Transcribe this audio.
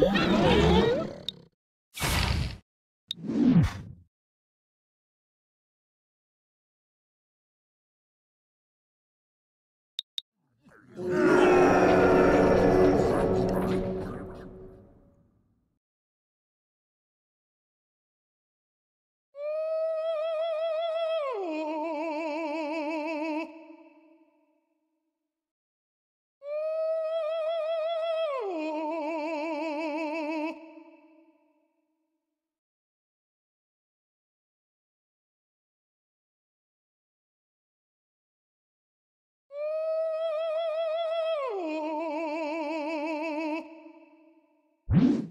Yeah. You